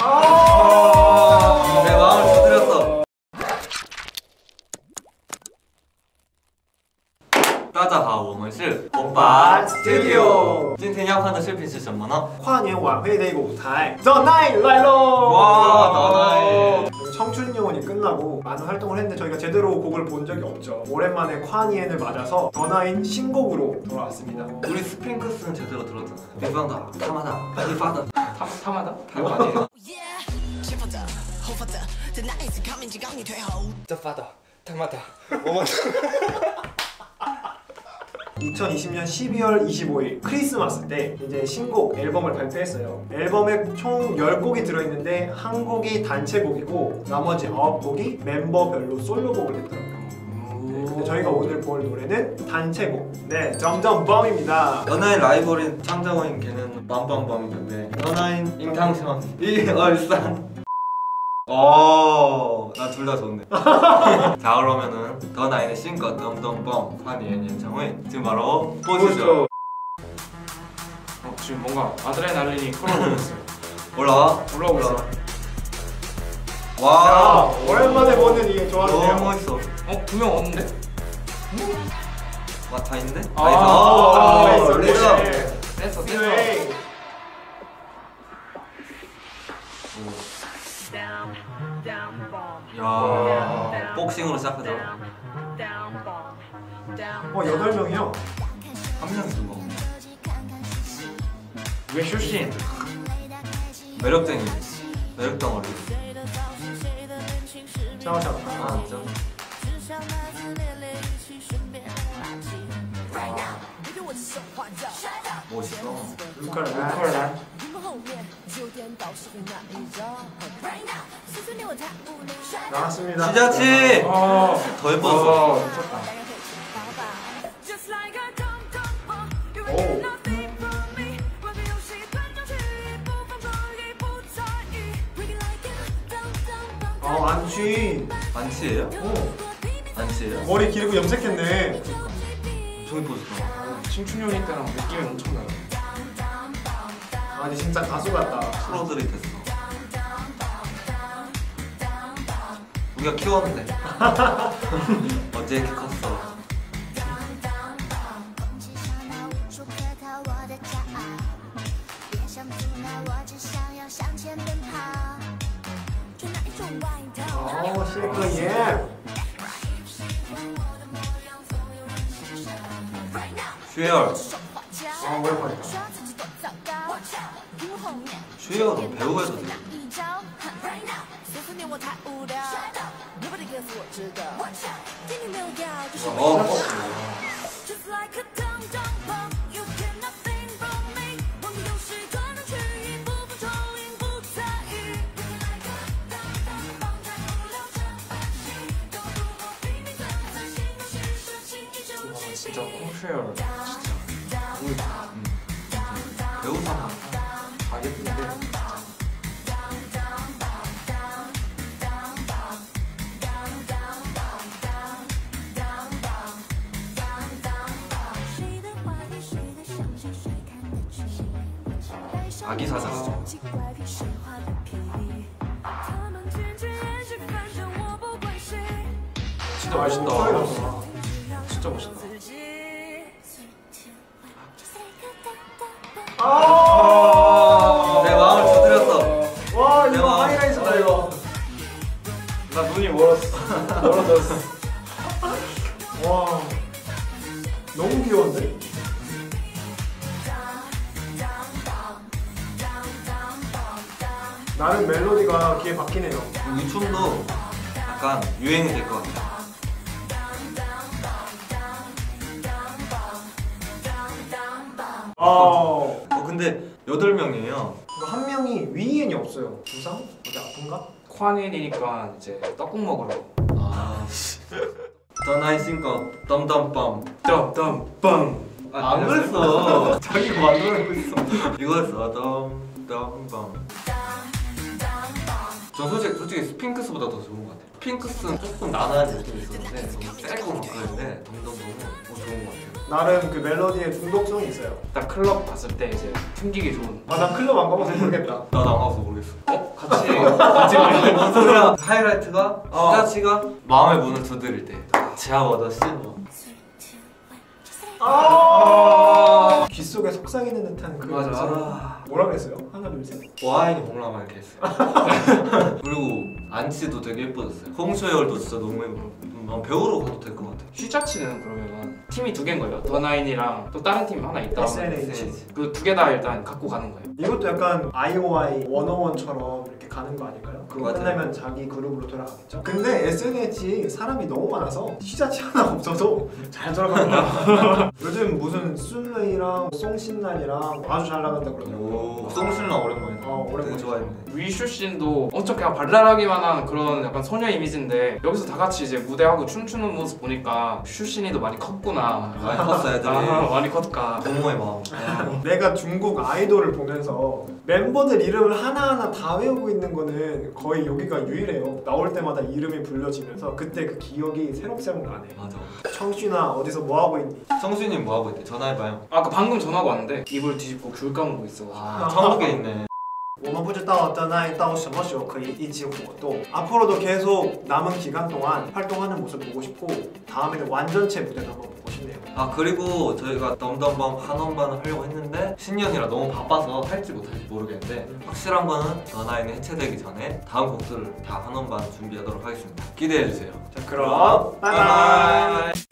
아 내 마음을 두드렸어. 大家好，我们是红白 Studio 今天要看的视频是什么呢？跨年晚会的一个舞台The Night 来喽！ 와, The Night. 청춘 영원이 끝나고 많은 활동을 했는데 저희가 제대로 곡을 본 적이 없죠. 오랜만에 콰니엔을 맞아서 더나인 신곡으로 돌아왔습니다. 우리 스핑크스는 제대로 들었잖아. 리방다. 타마다 리바다 타마다? 그거 아니에요? The father, 타마다, 오마다 2020년 12월 25일 크리스마스 때 이제 신곡 앨범을 발표했어요. 앨범에 총 10곡이 들어있는데 한 곡이 단체곡이고 나머지 9곡이 멤버별로 솔로곡을 냈더라고요. 네, 근데 저희가 오늘 볼 노래는 단체곡. 네, 점점 범입니다. 연하인 라이벌인 창정호인 걔는 빰빰빰인데 연하인 임탕션 이얼산 어, 나둘다 좋네. 자 그러면은 더 나인의 싱글 덤덤범 환희의 연창회 지금 바로 보시죠. 어, 지금 뭔가 아드레날린이 끌어오고 있어요 올라와. 올라오고 있어요 자, 와. 오랜만에 보는 이 조합이네요. 너무 멋있어. 어? 두 명 없는데? 와, 다 있는데? 아, 다 있어. 아, 아, 있어, 레이저. 네. 뺐어 뺐어 네. 야, 복싱으로 시작하자. 어, 8명이요? 한 명이 누구? 왜 출신? 매력쟁이. 매력 덩어리. 잠깐, 잠깐. 아, 진짜? 멋있어. 루카를 컬 란 나왔습니다. 시자치! 어, 더 예뻤어. 어 미쳤다 어, 안취. 안치예요? 어, 안치예요? 머리 길고 염색했네. 엄청 예뻤어.青春연인 때랑 느낌이 엄청 나요 아니, 진짜 가수 같다. 프로들이 됐어. 우리가 키웠는데. 어째 이렇게 컸어. 어, 실크 예. 슈에얼. 아, 오랜만이다. 슈에얼은 배우에도 돼. 어. 와 아기 사장. 진짜 났어. 진짜 멋있다 아! 내 마음을 두드렸어. 와, 내 이거 마음. 하이라이트다, 이거. 나 눈이 멀었어 멀어졌어 와. 너무 귀여운데? 나름 멜로디가 귀에 박히네요. 이 춤도 약간 유행이 될 것 같아. 아. 어, 근데 여덟 명이에요. 한 명이 위엔이 없어요. 부상? 어디 아픈가? 콴일이니까 이제 떡국 먹으러 아, 거 덤덤밤. 덤덤빵 아, 안 그랬어. 자기가 만들어내고 있어. 이거였어. 덤덤밤. 전 솔직히, 솔직히 스핑크스보다 더 좋은 것 같아. 핑크스는 조금 나나한 느낌이 있었는데 너무 세고 막 그랬는데 덤덤덤은 뭐 좋은 것 같아요. 나름 그 멜로디의 중독성이 있어요. 딱 클럽 갔을 때 이제 튕기기 좋은. 아, 난 클럽 안 가봐서 모르겠다. 나도 안 가서 모르겠어. 어 같이 같이. 뭔 소리야? 하이라이트가 어. 스타치가 마음의 문을 두드릴 때 제아워더 실버. 아~ 귀 속에 속삭이는 듯한 그 맞아. 아. 뭐라 그랬어요? 하나 둘 셋. 와인이 공라만 이렇게 했어요. 그리고 안치도 되게 예뻐졌어요. 홍소열도 진짜 너무 예뻐. 음, 배우러 가도 될 것 같아. 휘자치는 그러면 팀이 두 개인 거예요. 더 나인이랑 또 다른 팀 하나 있다. SNH. 그두 개 다 일단 갖고 가는 거예요. 이것도 약간 IOI 101처럼 이렇게 가는 거 아닐까요? 그거. 끝나면 자기 그룹으로 돌아가겠죠? 근데 SNH 사람이 너무 많아서 시자치 하나 없어도 잘 돌아가요 요즘 무슨 순레이랑 송신난이랑 아주 잘 나간다 그러더라고요 오, 송신나 오랜만이다. 어, 오랜만이다. 되게 좋아했네. 위슈신도 엄청 그냥 발랄하기만 한 그런 약간 소녀 이미지인데 여기서 다 같이 이제 무대하고 춤추는 모습 보니까 슈신이도 많이 컸구나. 많이 컸어 애들이. 아, 많이 컸까. 부모의 마음. 내가 중국 아이돌을 보면서 멤버들 이름을 하나하나 다 외우고 있는 거는 거의 여기가 유일해요 나올 때마다 이름이 불려지면서 그때 그 기억이 새록새록 나네 맞아. 청춘아 어디서 뭐하고 있니? 성수님 뭐 하고 있대? 전화해봐요. 아까 방금 전화가 왔는데 이불 뒤집고 귤 까먹고 있어. 아, 천국에 있네. 我们不知道的那到什么时候可以一起活动 앞으로도 계속 남은 기간 동안 활동하는 모습 보고 싶고 다음에는 완전체 무대도 한번 보고 싶네요 아 그리고 저희가 덤덤밤 한원반을 하려고 했는데 신년이라 너무 바빠서 할지 못할지 모르겠는데 확실한 거는 너나이는 해체되기 전에 다음 곡들을 다 한원반 준비하도록 하겠습니다. 기대해주세요. 자 그럼 바이바이 바이바이.